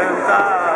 cantar.